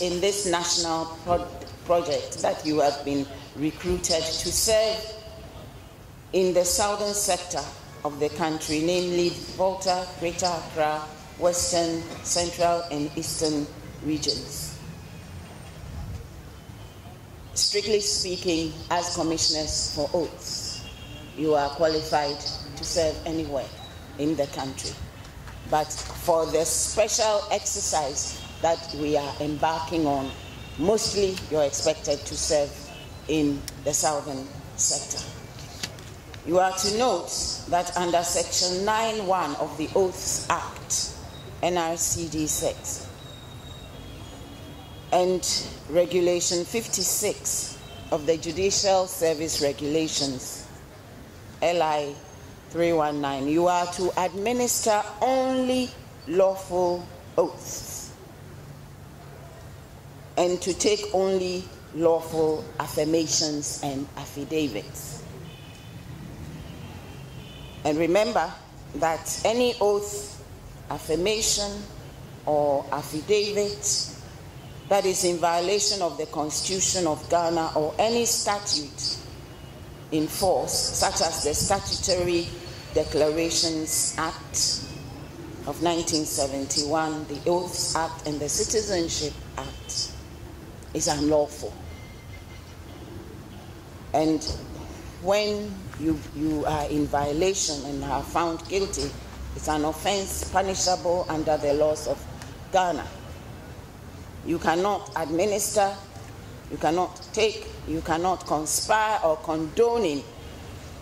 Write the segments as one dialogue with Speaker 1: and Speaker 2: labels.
Speaker 1: in this national pro- project that you have been recruited to serve in the southern sector of the country, namely Volta, Greater Accra, Western, Central, and Eastern regions. Strictly speaking, as commissioners for oaths, you are qualified to serve anywhere in the country. But for the special exercise that we are embarking on, mostly you're expected to serve in the southern sector. You are to note that under Section 9.1 of the Oaths Act, NRCD 6, and Regulation 56 of the Judicial Service Regulations, LI 319, you are to administer only lawful oaths and to take only lawful affirmations and affidavits. And remember that any oath, affirmation, or affidavit that is in violation of the Constitution of Ghana or any statute in force, such as the Statutory Declarations Act of 1971, the Oaths Act, and the Citizenship Act, is unlawful. And when you, you are in violation and are found guilty, it's an offense punishable under the laws of Ghana. You cannot administer, you cannot take, you cannot conspire or condone in,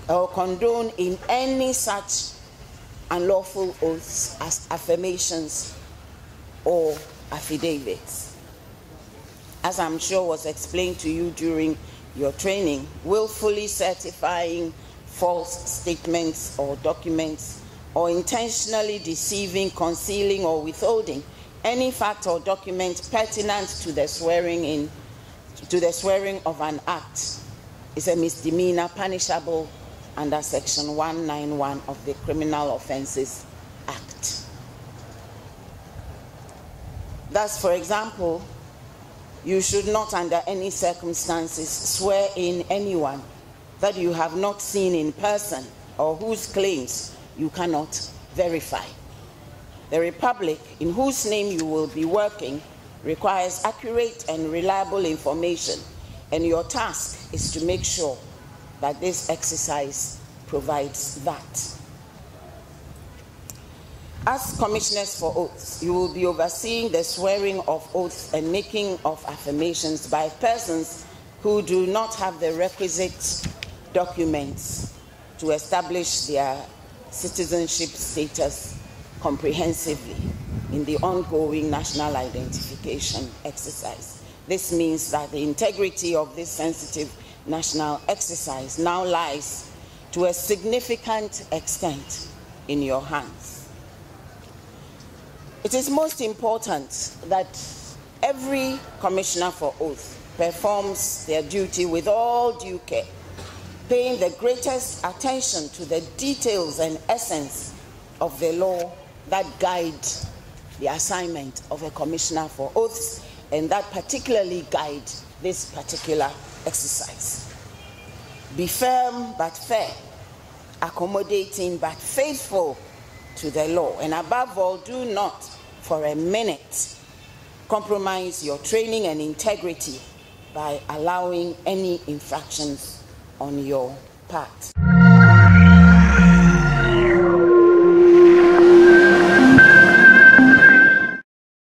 Speaker 1: or condone in any such unlawful oaths as affirmations or affidavits. As I'm sure was explained to you during your training, willfully certifying false statements or documents, or intentionally deceiving, concealing, or withholding any fact or document pertinent to the swearing in to the swearing of an act is a misdemeanor punishable under section 191 of the Criminal Offences Act. Thus, for example, you should not, under any circumstances, swear in anyone that you have not seen in person or whose claims you cannot verify. The Republic, in whose name you will be working, requires accurate and reliable information, and your task is to make sure that this exercise provides that. As commissioners for oaths, you will be overseeing the swearing of oaths and making of affirmations by persons who do not have the requisite documents to establish their citizenship status comprehensively in the ongoing national identification exercise. This means that the integrity of this sensitive national exercise now lies to a significant extent in your hands. It is most important that every commissioner for oath performs their duty with all due care, paying the greatest attention to the details and essence of the law that guide the assignment of a commissioner for oaths and that particularly guide this particular exercise. Be firm but fair, accommodating but faithful to the law. And above all, do not for a minute compromise your training and integrity by allowing any infractions on your part.